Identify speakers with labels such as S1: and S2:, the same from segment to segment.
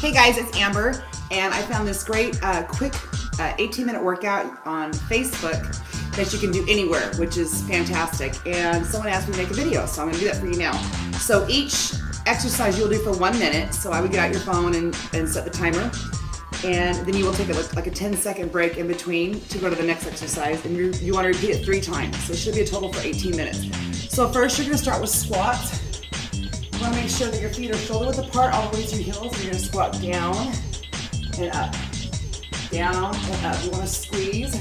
S1: Hey guys, it's Amber, and I found this great, uh, quick uh, 18 minute workout on Facebook that you can do anywhere, which is fantastic. And someone asked me to make a video, so I'm gonna do that for you now. So each exercise you'll do for one minute. So I would get out your phone and, and set the timer. And then you will take a, like a 10 second break in between to go to the next exercise. And you you wanna repeat it three times. So it should be a total for 18 minutes. So first you're gonna start with squats. You want to make sure that your feet are shoulder width apart all the way to your heels. Squat down and up. Down and up. You want to squeeze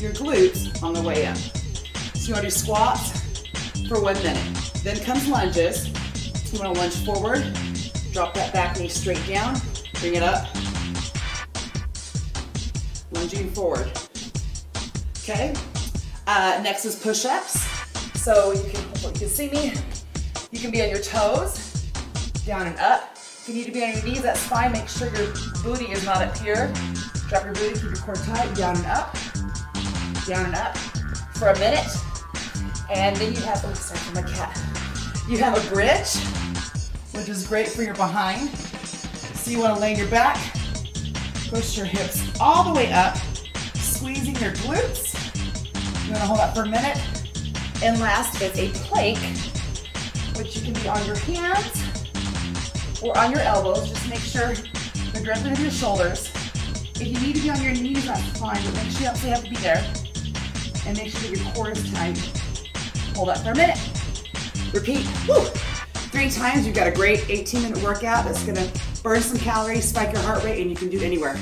S1: your glutes on the way up. So you want to do squats for one minute. Then comes lunges. You want to lunge forward. Drop that back knee straight down. Bring it up. Lunging forward. Okay. Uh, next is push-ups. So you can, you can see me you can be on your toes, down and up. You need to be on your knees, that's fine. Make sure your booty is not up here. Drop your booty, keep your core tight, down and up, down and up for a minute. And then you have, oh, sorry for my cat. You have a bridge, which is great for your behind. So you want to lay your back, push your hips all the way up, squeezing your glutes. You want to hold that for a minute. And last is a plank which you can be on your hands or on your elbows. Just make sure you're directly with your shoulders. If you need to be on your knees, that's fine, but make sure you have to be there. And make sure that your core is tight. Hold up for a minute. Repeat. Woo. Three times, you've got a great 18 minute workout that's gonna burn some calories, spike your heart rate, and you can do it anywhere.